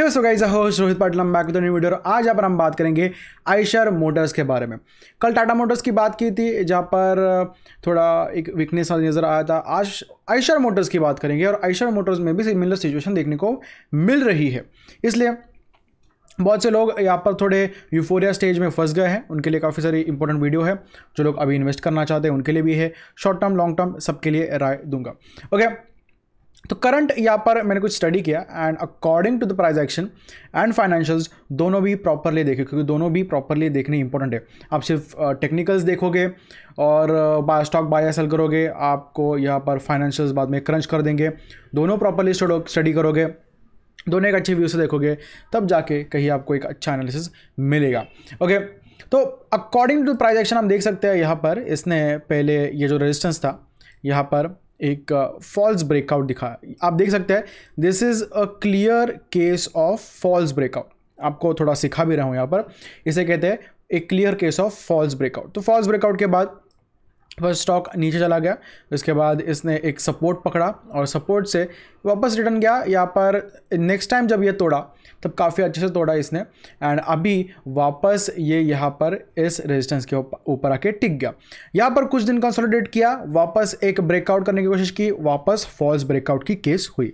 Hey so guys host Rohit Patil back with new video आज यहाँ पर हम बात करेंगे आयशर मोटर्स के बारे में। कल टाटा मोटर्स की बात की थी, जहाँ पर थोड़ा एक वीकनेस नज़र आया था। आज आयशर मोटर्स की बात करेंगे और आयशर मोटर्स में भी सिमिलर सिचुएशन देखने को मिल रही है। इसलिए बहुत से लोग यहाँ पर थोड़े यूफोरिया स्टेज में फंस गए हैं। उनके लिए काफ़ी सारी इंपॉर्टेंट वीडियो है, जो लोग अभी इन्वेस्ट करना चाहते हैं, उनके लिए भी है। शॉर्ट टर्म लॉन्ग टर्म सबके लिए राय दूँगा। ओके तो करंट यहाँ पर मैंने कुछ स्टडी किया and according to the price action and financials दोनों भी प्रॉपरली देखे, क्योंकि दोनों भी प्रॉपरली देखने इंपॉर्टेंट है। आप सिर्फ़ टेक्निकल्स देखोगे और स्टॉक बाय सेल करोगे, आपको यहाँ पर फाइनेंशियल्स बाद में क्रंच कर देंगे। दोनों प्रॉपरली स्टडी करोगे, दोनों एक अच्छे व्यू से देखोगे, तब जाके कहीं आपको एक अच्छा एनालिसिस मिलेगा। ओके तो अकॉर्डिंग टू प्राइस एक्शन हम देख सकते हैं, यहाँ पर इसने पहले ये जो रेजिस्टेंस था, यहाँ पर एक फॉल्स ब्रेकआउट दिखा। आप देख सकते हैं this is a clear case of false breakout आपको थोड़ा सिखा भी रहा हूँ यहाँ पर। इसे कहते हैं एक clear case of false breakout तो फॉल्स ब्रेकआउट के बाद बस स्टॉक नीचे चला गया। उसके बाद इसने एक सपोर्ट पकड़ा और सपोर्ट से वापस रिटर्न गया। यहाँ पर नेक्स्ट टाइम जब ये तोड़ा, तब काफ़ी अच्छे से तोड़ा इसने। एंड अभी वापस ये यहाँ पर इस रेजिस्टेंस के ऊपर आके टिक गया। यहाँ पर कुछ दिन कंसोलिडेट किया, वापस एक ब्रेकआउट करने की कोशिश की, वापस फॉल्स ब्रेकआउट की केस हुई।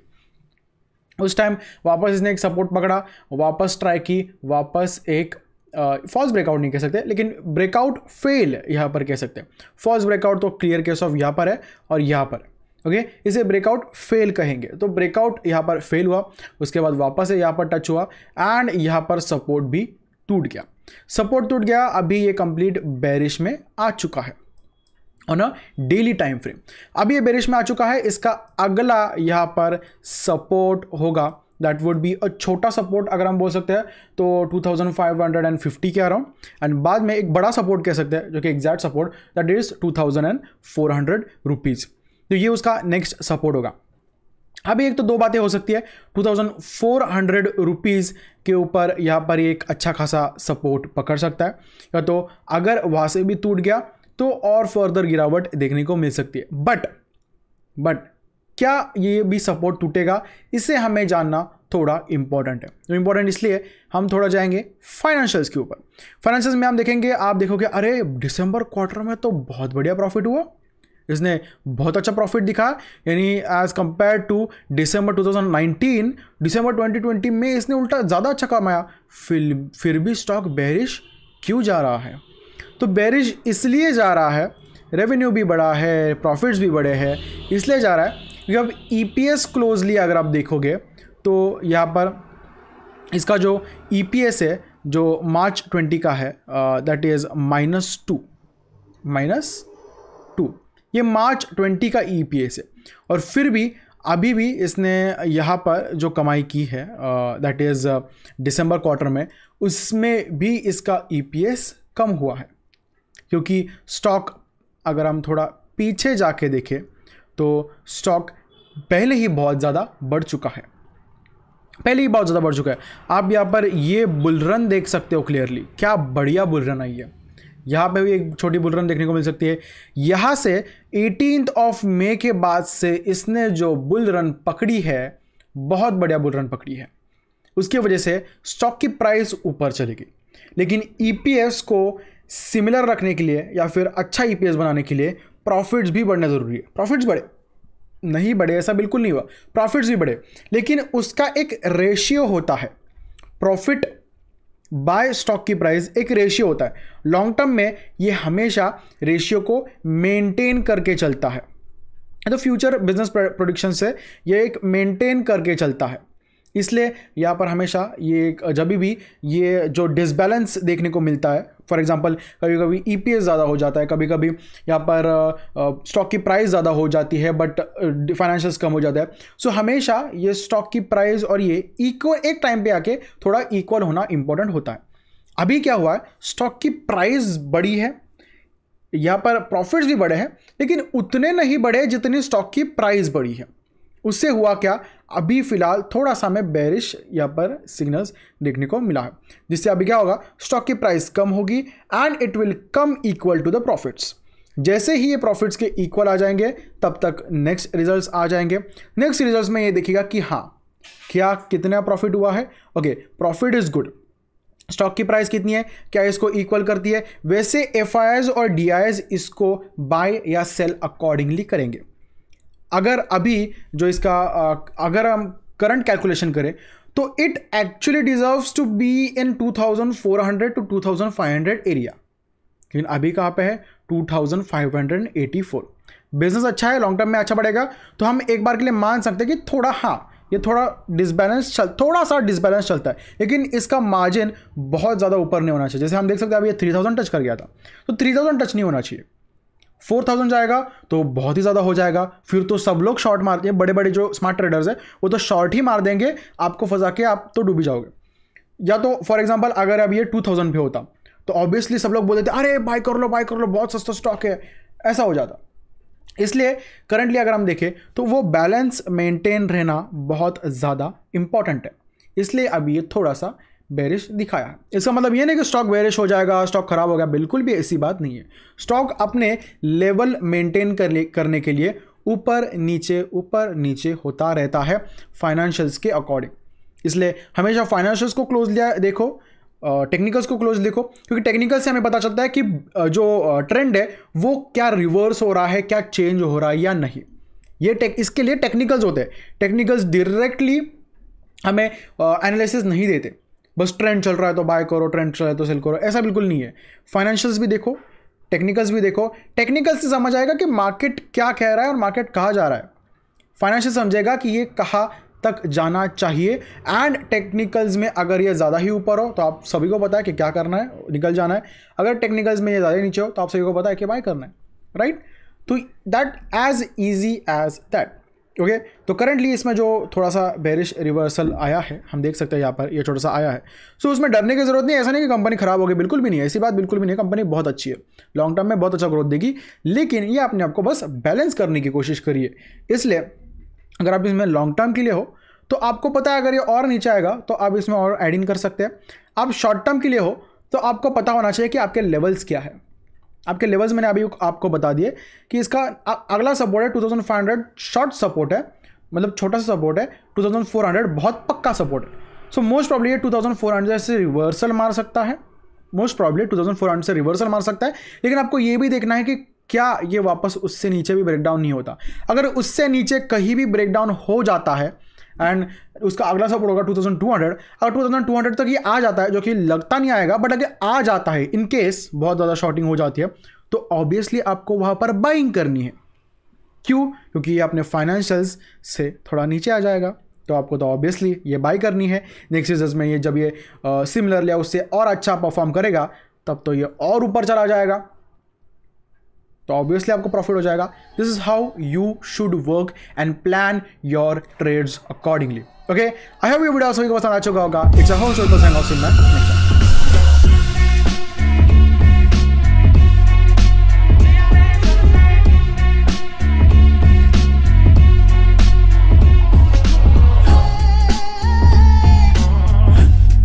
उस टाइम वापस इसने एक सपोर्ट पकड़ा, वापस ट्राई की, वापस एक फॉल्स ब्रेकआउट नहीं कह सकते, लेकिन ब्रेकआउट फेल यहाँ पर कह सकते हैं। फॉल्स ब्रेकआउट तो क्लियर केस ऑफ़ यहाँ पर है और यहाँ पर। Okay okay? इसे ब्रेकआउट फेल कहेंगे। तो ब्रेकआउट यहाँ पर फेल हुआ, उसके बाद वापस से यहाँ पर टच हुआ एंड यहाँ पर सपोर्ट भी टूट गया। सपोर्ट टूट गया, अभी ये कंप्लीट बैरिश में आ चुका है। On a daily time frame अभी ये बेरिश में आ चुका है, इसका अगला यहाँ पर सपोर्ट होगा। दैट वुड बी अ छोटा सपोर्ट अगर हम बोल सकते हैं तो 2550 के अराउंड एंड बाद में एक बड़ा सपोर्ट कह सकते हैं, जो कि exact support that is 2400 rupees तो ये उसका नेक्स्ट सपोर्ट होगा. अभी एक तो दो बातें हो सकती है. 2400 रुपीज़ के ऊपर यहाँ पर एक अच्छा खासा सपोर्ट पकड़ सकता है. या तो अगर वहाँ से भी टूट गया तो और फर्दर गिरावट देखने को मिल सकती है. बट बट क्या ये भी सपोर्ट टूटेगा? इसे हमें जानना थोड़ा इंपॉर्टेंट है। तो इंपॉर्टेंट इसलिए हम थोड़ा जाएँगे फाइनेंशियल्स के ऊपर। फाइनेंशियल्स में हम देखेंगे, आप देखोगे, अरे दिसंबर क्वार्टर में तो बहुत बढ़िया प्रॉफिट हुआ। इसने बहुत अच्छा प्रॉफिट दिखा। यानी एज कंपेयर टू दिसंबर 2019 दिसंबर 2020 में इसने उल्टा ज़्यादा अच्छा कमाया। फिर फिर भी स्टॉक बेरिश क्यों जा रहा है? तो बेरिश इसलिए जा रहा है रेवेन्यू भी बड़ा है प्रॉफिट्स भी बड़े हैं, इसलिए जा रहा है क्योंकि अब ई एस क्लोजली अगर आप देखोगे तो यहाँ पर इसका जो ई पी एस है, जो मार्च ट्वेंटी का है that is minus two minus two ये मार्च ट्वेंटी का ई पी एस है। और फिर भी, अभी भी इसने यहाँ पर जो कमाई की है दैट इज़ दिसंबर क्वार्टर में, उसमें भी इसका ई पी एस कम हुआ है। क्योंकि स्टॉक अगर हम थोड़ा पीछे जाके देखें तो स्टॉक पहले ही बहुत ज़्यादा बढ़ चुका है। पहले ही बहुत ज़्यादा बढ़ चुका है। आप यहाँ पर ये बुलरन देख सकते हो क्लियरली क्या बढ़िया बुलरन आई है। यहाँ पे भी एक छोटी बुलरन देखने को मिल सकती है। यहाँ से एटीन ऑफ़ मे के बाद से इसने जो बुल रन पकड़ी है, बहुत बढ़िया बुल रन पकड़ी है। उसकी वजह से स्टॉक की प्राइस ऊपर चलेगी लेकिन ईपीएस e को सिमिलर रखने के लिए या फिर अच्छा ईपीएस e बनाने के लिए प्रॉफिट्स भी बढ़ना ज़रूरी है। प्रॉफिट्स बढ़े। नहीं बढ़े, ऐसा बिल्कुल नहीं हुआ। प्रॉफिट्स भी बढ़े। लेकिन उसका एक रेशियो होता है। प्रॉफिट बाय स्टॉक की प्राइस एक रेशियो होता है। लॉन्ग टर्म में ये हमेशा रेशियो को मेंटेन करके चलता है। तो फ्यूचर बिज़नेस प्रोडिक्शन से ये एक मेंटेन करके चलता है। इसलिए यहाँ पर हमेशा ये एक, जब भी ये जो डिसबैलेंस देखने को मिलता है फॉर एग्जांपल कभी कभी ई ज़्यादा हो जाता है कभी कभी यहाँ पर स्टॉक की प्राइस ज़्यादा हो जाती है बट फाइनेंशियल्स कम हो जाता है। सो so, हमेशा ये स्टॉक की प्राइस और ये इक्वल एक टाइम पे आके थोड़ा इक्वल होना इंपॉर्टेंट होता है। अभी क्या हुआ है स्टॉक की प्राइस बड़ी है यहाँ पर प्रॉफिट्स भी बड़े हैं लेकिन उतने नहीं बढ़े जितनी स्टॉक की प्राइस बढ़ी है। उससे हुआ क्या अभी फ़िलहाल थोड़ा सा हमें बैरिश यहाँ पर सिग्नल्स देखने को मिला है, जिससे अभी क्या होगा? स्टॉक की प्राइस कम होगी and it will come equal to the profits जैसे ही ये प्रॉफिट्स के इक्वल आ जाएँगे, तब तक नेक्स्ट रिजल्ट्स आ जाएँगे। नेक्स्ट रिजल्ट्स में ये देखिएगा कि हाँ क्या कितना प्रॉफिट हुआ है? Okay profit is good stock की प्राइस कितनी है? क्या इसको इक्वल करती है? वैसे एफ़ और डी इसको बाय या सेल अकॉर्डिंगली करेंगे। अगर अभी जो इसका अगर हम करंट कैलकुलेशन करें तो it actually deserves to be in 2400 to 2500 area लेकिन अभी कहाँ पे है? 2584 बिज़नेस अच्छा है लॉन्ग टर्म में अच्छा बढ़ेगा तो हम एक बार के लिए मान सकते हैं कि थोड़ा हाँ ये थोड़ा डिसबैलेंस चल, थोड़ा सा डिसबैलेंस चलता है, लेकिन इसका मार्जिन बहुत ज़्यादा ऊपर नहीं होना चाहिए। जैसे हम देख सकते हैं, अभी ये थ्री थाउज़ेंड टच कर गया था तो थ्री थाउज़ेंड टच नहीं होना चाहिए। फोर थाउज़ेंड जाएगा तो बहुत ही ज़्यादा हो जाएगा। फिर तो सब लोग शॉर्ट मारते हैं बड़े बड़े जो स्मार्ट ट्रेडर्स हैं, वो तो शॉर्ट ही मार देंगे, आपको फंसा के आप तो डूबी जाओगे। या तो फॉर एग्ज़ाम्पल अगर अब ये टू थाउज़ेंड पे होता तो ऑब्वियसली सब लोग बोलते थे, अरे बाय कर लो बाय कर लो, बहुत सस्ता स्टॉक है। ऐसा हो जाता। इसलिए करंटली अगर हम देखें तो वो बैलेंस मेंटेन रहना बहुत ज़्यादा इंपॉर्टेंट है। इसलिए अब ये थोड़ा सा बेरिश दिखाया। इसका मतलब ये नहीं कि स्टॉक बेरिश हो जाएगा स्टॉक खराब हो गया, बिल्कुल भी ऐसी बात नहीं है। स्टॉक अपने लेवल मेंटेन कर करने के लिए ऊपर नीचे ऊपर नीचे होता रहता है फाइनेंशियल्स के अकॉर्डिंग इसलिए हमेशा फाइनेंशियल्स को क्लोज लिया, देखो टेक्निकल्स को क्लोज देखो क्योंकि टेक्निकल से हमें पता चलता है कि जो ट्रेंड है, वो क्या रिवर्स हो रहा है, क्या चेंज हो रहा है या नहीं। ये टेक इसके लिए टेक्निकल्स होते हैं। टेक्निकल्स डायरेक्टली हमें एनालिसिस नहीं देते। बस ट्रेंड चल रहा है तो बाय करो ट्रेंड चल रहा है तो सेल करो। ऐसा बिल्कुल नहीं है। फाइनेंशियल्स भी देखो टेक्निकल्स भी देखो। टेक्निकल से समझ आएगा कि मार्केट क्या कह रहा है और मार्केट कहाँ जा रहा है। फाइनेंशियल समझेगा कि ये कहाँ तक जाना चाहिए। एंड टेक्निकल्स में अगर ये ज़्यादा ही ऊपर हो तो आप सभी को पता है कि क्या करना है, निकल जाना है। अगर टेक्निकल्स में ये ज़्यादा नीचे हो तो आप सभी को पता है कि बाय करना है राइट तो that as easy as that okay तो करंटली इसमें जो थोड़ा सा बेरिश रिवर्सल आया है हम देख सकते हैं यहाँ पर ये छोटा सा आया है। सो so, उसमें डरने की ज़रूरत नहीं ऐसा नहीं कि कंपनी खराब होगी बिल्कुल भी नहीं ऐसी बात बिल्कुल भी नहीं कंपनी बहुत अच्छी है। लॉन्ग टर्म में बहुत अच्छा ग्रोथ देगी लेकिन ये अपने आप को बस बैलेंस करने की कोशिश करिए। इसलिए अगर आप इसमें लॉन्ग टर्म के लिए हो तो आपको पता है अगर ये और नीचे आएगा तो आप इसमें और एड इन कर सकते हैं। आप शॉर्ट टर्म के लिए हो तो आपको पता होना चाहिए कि आपके लेवल्स क्या है। आपके लेवल्स मैंने अभी आपको बता दिए कि इसका अगला सपोर्ट है two thousand five hundred short support है मतलब छोटा सा सपोर्ट है टू थाउज़ेंड फोर हंड्रेड बहुत पक्का सपोर्ट है। सो मोस्ट प्रॉब्ली ये टू थाउज़ेंड फोर हंड्रेड से रिवर्सल मार सकता है। Most probably two thousand four hundred से रिवर्सल मार सकता है। लेकिन आपको ये भी देखना है कि क्या ये वापस उससे नीचे भी ब्रेकडाउन नहीं होता? अगर उससे नीचे कहीं भी ब्रेकडाउन हो जाता है एंड उसका अगला सपोर्ट होगा 2200 अगर 2200 तक ये आ जाता है, जो कि लगता नहीं आएगा बट अगर आ जाता है इन केस बहुत ज़्यादा शॉर्टिंग हो जाती है तो ऑब्वियसली आपको वहाँ पर बाइंग करनी है। क्यों? क्योंकि ये अपने फाइनेंशियल्स से थोड़ा नीचे आ जाएगा तो आपको तो ऑब्वियसली ये बाई करनी है। नेक्स्ट सीज़न में ये जब ये सिमिलर या उससे और अच्छा परफॉर्म करेगा, तब तो ये और ऊपर चला जाएगा। तो ऑब्वियसली आपको प्रॉफिट हो जाएगा। This is how you should work and plan your trades accordingly okay I have you video सभी को पसंद आ चुका होगा। It's a host next